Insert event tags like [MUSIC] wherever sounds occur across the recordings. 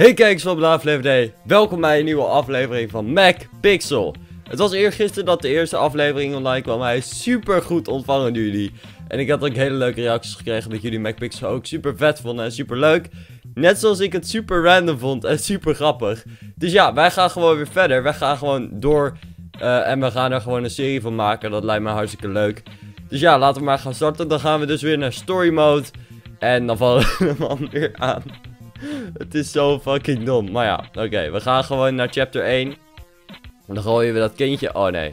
Hey kijkers van Blaaf Day, welkom bij een nieuwe aflevering van Mac Pixel. Het was eergisteren dat de eerste aflevering online kwam, hij is super goed ontvangen door jullie. En ik had ook hele leuke reacties gekregen dat jullie Mac Pixel ook super vet vonden en super leuk. Net zoals ik het super random vond en super grappig. Dus ja, wij gaan gewoon weer verder, wij gaan gewoon door uh, en we gaan er gewoon een serie van maken, dat lijkt me hartstikke leuk. Dus ja, laten we maar gaan starten, dan gaan we dus weer naar story mode. En dan vallen we [LAUGHS] hem weer aan. [LAUGHS] Het is zo fucking dom. Maar ja, oké. we gaan gewoon naar chapter 1. En dan gooien we dat kindje. Oh nee.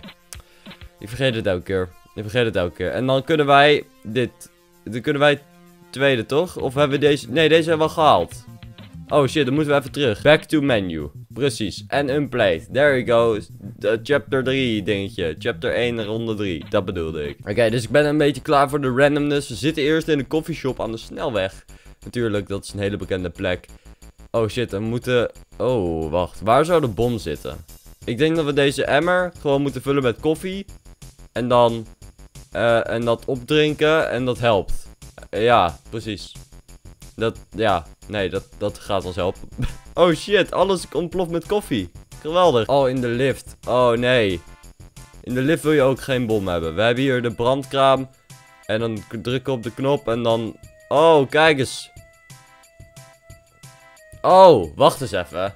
Ik vergeet het elke keer. Ik vergeet het elke keer. En dan kunnen wij dit. Dan kunnen wij tweede toch? Of hebben we deze. Nee, deze hebben we al gehaald. Oh shit, dan moeten we even terug. Back to menu. Precies. En unplayed. There you go. Chapter 3 dingetje. Chapter 1, ronde 3. Dat bedoelde ik. Oké, dus ik ben een beetje klaar voor de randomness. We zitten eerst in de coffeeshop aan de snelweg. Natuurlijk, dat is een hele bekende plek. Oh shit, we moeten... Oh, wacht. Waar zou de bom zitten? Ik denk dat we deze emmer gewoon moeten vullen met koffie. En dan... Uh, en dat opdrinken en dat helpt. Ja, precies. Dat, ja, nee, dat, dat gaat ons helpen. [LAUGHS] oh shit, alles ontploft met koffie. Geweldig. Oh, in de lift. Oh nee. In de lift wil je ook geen bom hebben. We hebben hier de brandkraam. En dan drukken op de knop en dan... Oh, kijk eens. Oh, wacht eens even.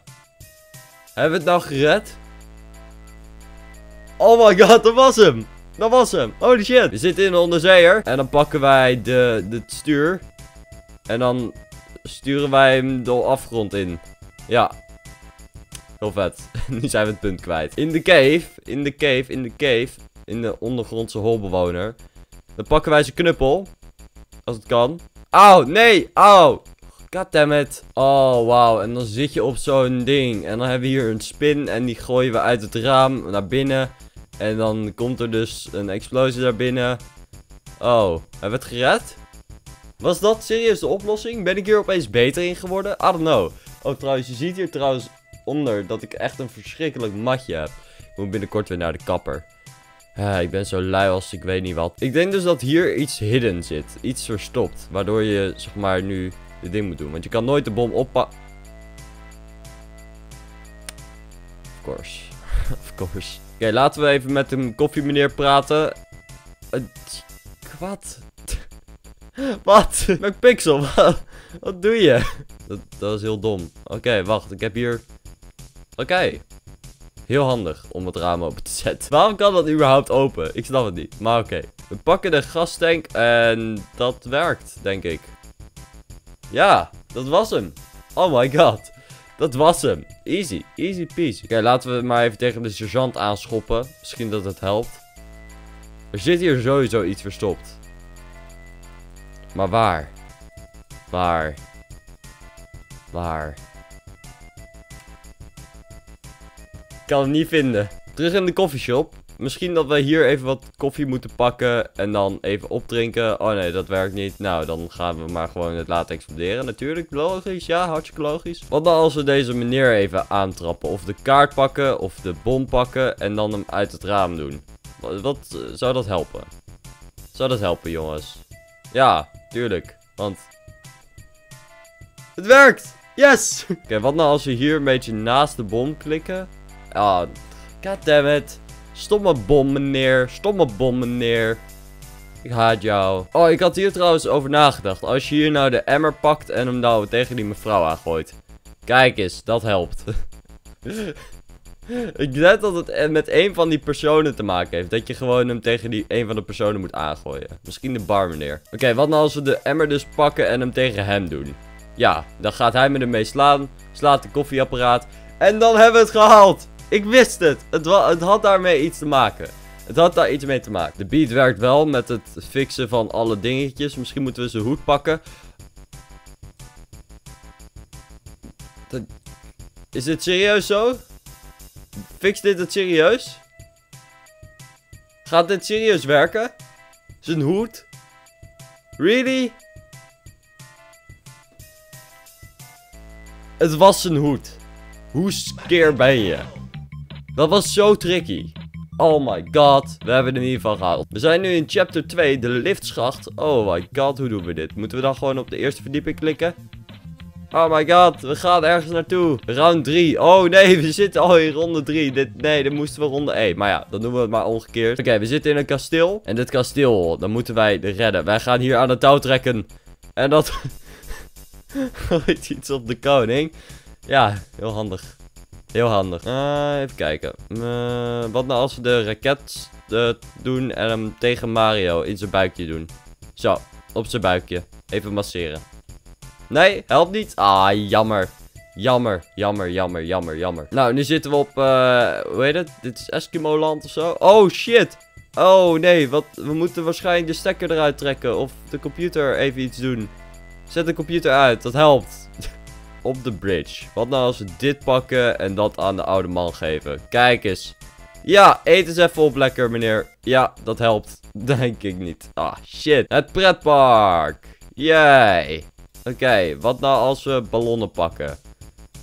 Hebben we het nou gered? Oh my god, dat was hem. Dat was hem. Holy shit. We zitten in de onderzeeër. En dan pakken wij de, de stuur. En dan sturen wij hem de afgrond in. Ja. Heel vet. [LAUGHS] nu zijn we het punt kwijt. In de cave. In de cave. In de cave. In de ondergrondse holbewoner. Dan pakken wij zijn knuppel. Als het kan. Auw, nee. Auw. Goddammit. Oh, wauw. En dan zit je op zo'n ding. En dan hebben we hier een spin. En die gooien we uit het raam naar binnen. En dan komt er dus een explosie daar binnen. Oh, hebben we het gered? Was dat serieus de oplossing? Ben ik hier opeens beter in geworden? I don't know. Oh, trouwens, je ziet hier trouwens onder dat ik echt een verschrikkelijk matje heb. Ik moet binnenkort weer naar de kapper. Uh, ik ben zo lui als ik weet niet wat. Ik denk dus dat hier iets hidden zit. Iets verstopt. Waardoor je, zeg maar, nu dit ding moet doen. Want je kan nooit de bom oppakken. Of course. [LAUGHS] of course. Oké, laten we even met een koffiemeneer praten. Wat? [LAUGHS] wat? Met Pixel, [LAUGHS] wat, wat doe je? Dat, dat is heel dom. Oké, wacht. Ik heb hier... Oké. Heel handig om het raam open te [LAUGHS] zetten. Waarom kan dat überhaupt open? Ik snap het niet. Maar oké. We pakken de gastank en dat werkt, denk ik. Ja, dat was hem. Oh my god. Dat was hem. Easy. Easy peasy. Oké, laten we maar even tegen de sergeant aanschoppen. Misschien dat het helpt. Er zit hier sowieso iets verstopt. Maar waar? Waar? Waar? Ik kan het niet vinden. Terug in de koffieshop. Misschien dat we hier even wat koffie moeten pakken en dan even opdrinken. Oh nee, dat werkt niet. Nou, dan gaan we maar gewoon het laten exploderen. Natuurlijk, logisch. Ja, hartstikke logisch. Wat dan als we deze meneer even aantrappen? Of de kaart pakken, of de bom pakken en dan hem uit het raam doen. Wat, wat uh, zou dat helpen? Zou dat helpen, jongens? Ja, tuurlijk. Want... Het werkt! Yes! [LAUGHS] Oké, wat nou als we hier een beetje naast de bom klikken? Ah, goddammit. Stomme bom, meneer. Stomme bom, meneer. Ik haat jou. Oh, ik had hier trouwens over nagedacht. Als je hier nou de emmer pakt en hem nou tegen die mevrouw aangooit. Kijk eens, dat helpt. [LAUGHS] [LAUGHS] ik denk dat het met een van die personen te maken heeft. Dat je gewoon hem tegen die een van de personen moet aangooien. Misschien de bar, meneer. Oké, wat nou als we de emmer dus pakken en hem tegen hem doen? Ja, dan gaat hij me ermee slaan. Slaat de koffieapparaat. En dan hebben we het gehaald. Ik wist het. Het, het had daarmee iets te maken. Het had daar iets mee te maken. De beat werkt wel met het fixen van alle dingetjes. Misschien moeten we zijn hoed pakken. Is dit serieus zo? Fix dit het serieus? Gaat dit serieus werken? Zijn hoed? Really? Het was zijn hoed. Hoe skeer ben je? Dat was zo tricky. Oh my god. We hebben er in ieder geval gehaald. We zijn nu in chapter 2, de liftschacht. Oh my god, hoe doen we dit? Moeten we dan gewoon op de eerste verdieping klikken? Oh my god, we gaan ergens naartoe. Round 3. Oh nee, we zitten al in ronde 3. Dit, nee, dit moesten we ronde 1. Maar ja, dan doen we het maar omgekeerd. Oké, we zitten in een kasteel. En dit kasteel, dan moeten wij redden. Wij gaan hier aan het touw trekken. En dat... [LAUGHS] Gooit iets op de koning. Ja, heel handig. Heel handig. Uh, even kijken. Uh, wat nou als we de raket uh, doen en hem tegen Mario in zijn buikje doen? Zo, op zijn buikje. Even masseren. Nee, helpt niet. Ah, jammer. Jammer, jammer, jammer, jammer, jammer. Nou, nu zitten we op, uh, hoe heet het? Dit is Eskimo land of zo. Oh, shit. Oh, nee, wat, we moeten waarschijnlijk de stekker eruit trekken. Of de computer even iets doen. Zet de computer uit, dat helpt. [LAUGHS] op de bridge. Wat nou als we dit pakken en dat aan de oude man geven? Kijk eens. Ja, eet eens even op lekker, meneer. Ja, dat helpt. [LAUGHS] Denk ik niet. Ah, shit. Het pretpark. Yay. Oké, wat nou als we ballonnen pakken?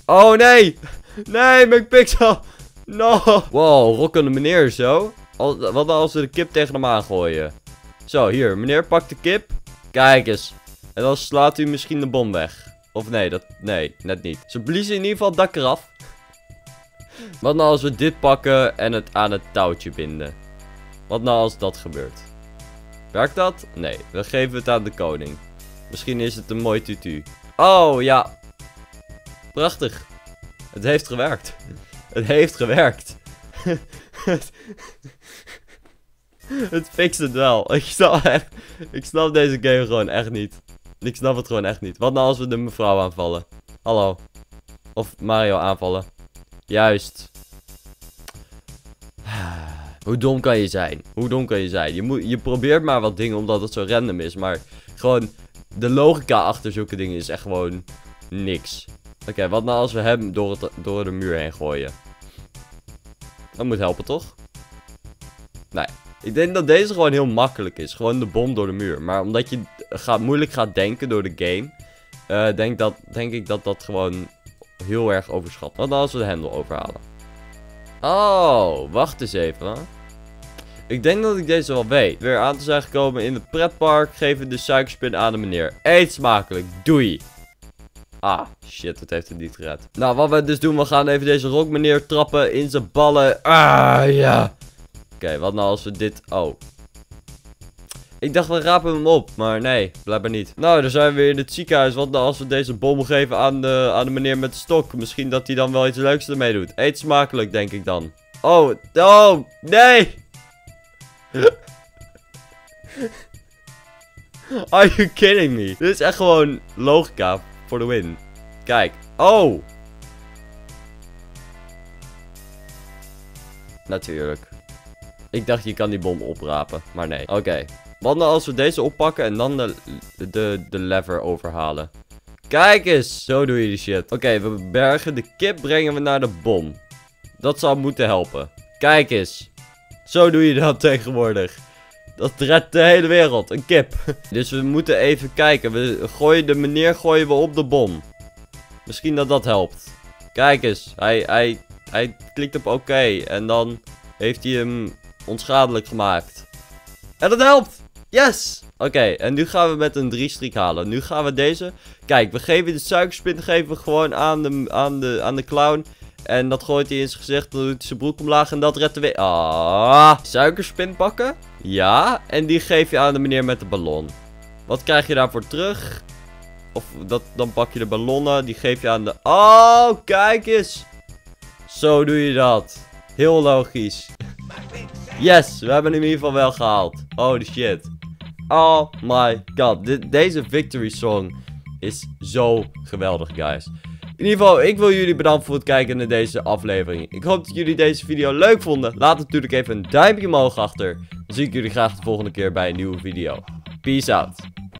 Oh, nee. Nee, McPixel. No. Wow, rokkende meneer zo. wat nou als we de kip tegen hem aangooien? Zo, hier. Meneer, pak de kip. Kijk eens. En dan slaat u misschien de bom weg. Of nee, dat, nee, net niet. Ze bliezen in ieder geval dak eraf. Wat nou als we dit pakken en het aan het touwtje binden? Wat nou als dat gebeurt? Werkt dat? Nee, we geven het aan de koning. Misschien is het een mooi tutu. Oh, ja. Prachtig. Het heeft gewerkt. Het heeft gewerkt. [LAUGHS] het fixt het wel. Ik snap, ik snap deze game gewoon echt niet. Ik snap het gewoon echt niet. Wat nou als we de mevrouw aanvallen? Hallo. Of Mario aanvallen. Juist. [SIGHS] Hoe dom kan je zijn? Hoe dom kan je zijn? Je, moet, je probeert maar wat dingen omdat het zo random is. Maar gewoon de logica achter zulke dingen is echt gewoon niks. Oké, wat nou als we hem door, het, door de muur heen gooien? Dat moet helpen, toch? Nee. Ik denk dat deze gewoon heel makkelijk is. Gewoon de bom door de muur. Maar omdat je gaat, moeilijk gaat denken door de game... Uh, denk, dat, denk ik dat dat gewoon heel erg overschat. Wat dan als we de hendel overhalen? Oh, wacht eens even. Ik denk dat ik deze wel weet. Weer aan te zijn gekomen in het pretpark. Geven de suikerspin aan de meneer. Eet smakelijk. Doei. Ah, shit, het heeft het niet gered. Nou, wat we dus doen, we gaan even deze rockmeneer trappen in zijn ballen. Ah, ja. Oké, wat nou als we dit... Oh. Ik dacht, we rapen hem op, maar nee, blijkbaar niet. Nou, dan zijn we weer in het ziekenhuis. Wat nou als we deze bom geven aan de, aan de meneer met de stok? Misschien dat hij dan wel iets leuks ermee doet. Eet smakelijk, denk ik dan. Oh, oh, nee! [LAUGHS] Are you kidding me? Dit is echt gewoon logica voor de win. Kijk. Oh! Natuurlijk. Ik dacht, je kan die bom oprapen. Maar nee. Oké. Wat nou als we deze oppakken en dan de, de, de lever overhalen? Kijk eens. Zo doe je die shit. Oké, we bergen de kip brengen we naar de bom. Dat zou moeten helpen. Kijk eens. Zo doe je dat tegenwoordig. Dat redt de hele wereld. Een kip. [LAUGHS] Dus we moeten even kijken. We gooien de meneer gooien we op de bom. Misschien dat dat helpt. Kijk eens. Hij, hij, hij klikt op oké. en dan heeft hij hem onschadelijk gemaakt. En dat helpt. Yes. Oké, en nu gaan we met een 3 strik halen. Nu gaan we deze... Kijk, we geven de suikerspin geven we gewoon aan de, aan, de, aan de clown. En dat gooit hij in zijn gezicht. Dan doet hij zijn broek omlaag en dat redt de weer. Ah, suikerspin pakken. Ja, en die geef je aan de meneer met de ballon. Wat krijg je daarvoor terug? Of dat, dan pak je de ballonnen, die geef je aan de... Oh, kijk eens. Zo doe je dat. Heel logisch. Yes, we hebben hem in ieder geval wel gehaald. Holy shit. Oh my god. deze victory song is zo geweldig, guys. In ieder geval, ik wil jullie bedanken voor het kijken naar deze aflevering. Ik hoop dat jullie deze video leuk vonden. Laat natuurlijk even een duimpje omhoog achter. Dan zie ik jullie graag de volgende keer bij een nieuwe video. Peace out.